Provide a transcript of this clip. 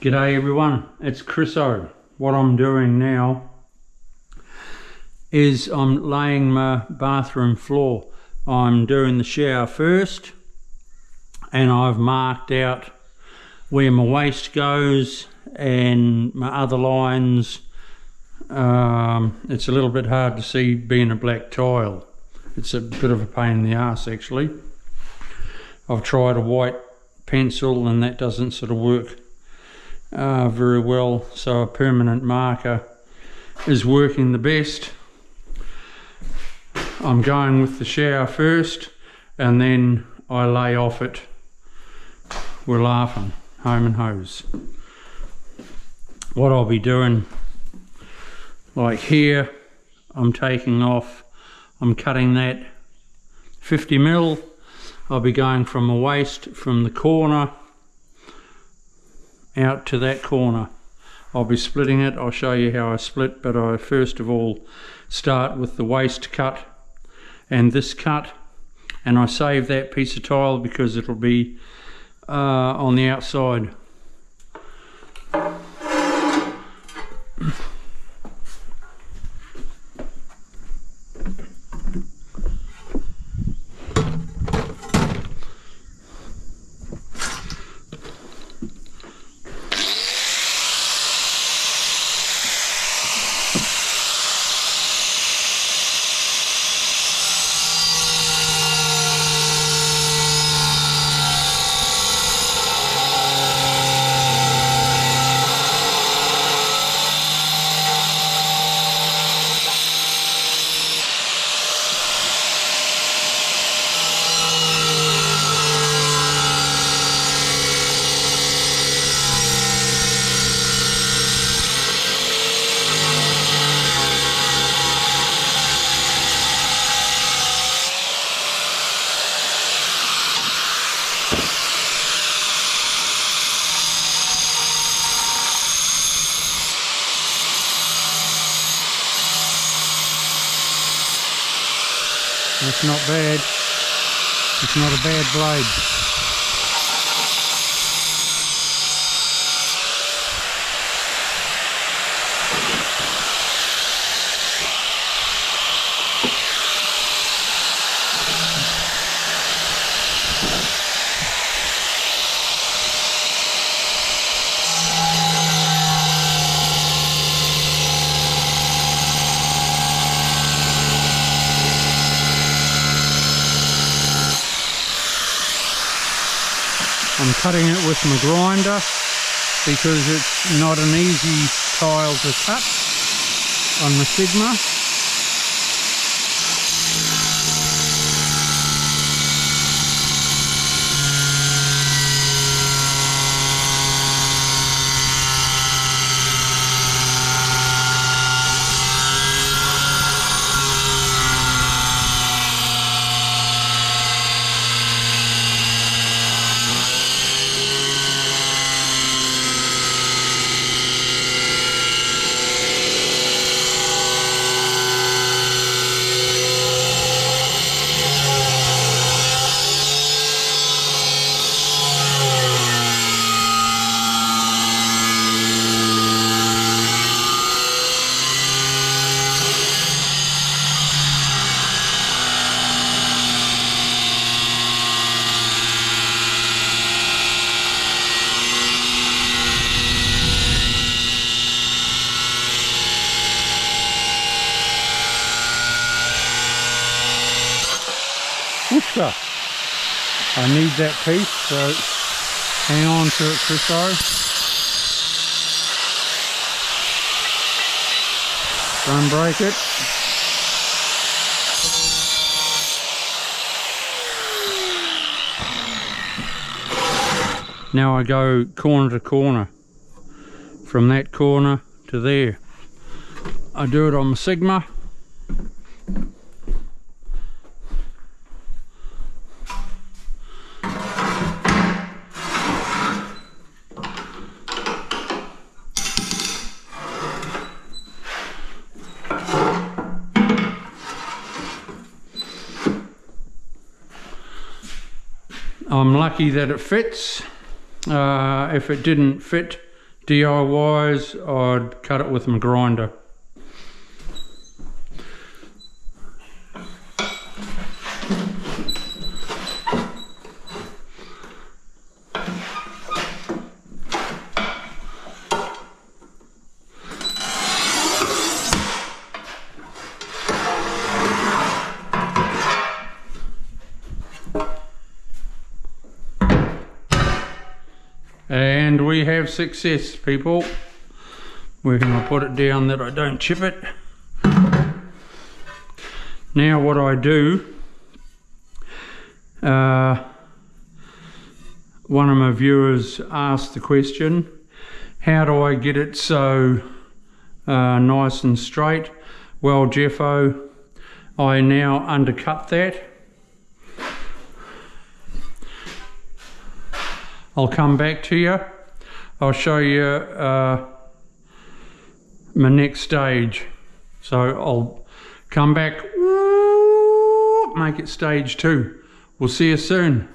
G'day everyone, it's Chris O. What I'm doing now is I'm laying my bathroom floor. I'm doing the shower first and I've marked out where my waste goes and my other lines. Um, it's a little bit hard to see being a black tile. It's a bit of a pain in the ass actually. I've tried a white pencil and that doesn't sort of work uh, very well. So a permanent marker is working the best. I'm going with the shower first and then I lay off it. We're laughing. Home and hose. What I'll be doing like here I'm taking off I'm cutting that 50 mil. I'll be going from a waste, from the corner out to that corner. I'll be splitting it, I'll show you how I split, but I first of all start with the waste cut and this cut and I save that piece of tile because it'll be uh, on the outside. That's not bad. It's not a bad blade. I'm cutting it with my grinder because it's not an easy tile to cut on the Sigma. Whoopsa. I need that piece, so hang on to it, Chriso. Don't break it. Now I go corner to corner. From that corner to there. I do it on the Sigma. I'm lucky that it fits. Uh, if it didn't fit, DIYs, I'd cut it with my grinder. And we have success, people. We're going to put it down that I don't chip it. Now what I do, uh, one of my viewers asked the question, how do I get it so uh, nice and straight? Well, Jeffo, I now undercut that I'll come back to you. I'll show you uh, my next stage. So I'll come back, make it stage two. We'll see you soon.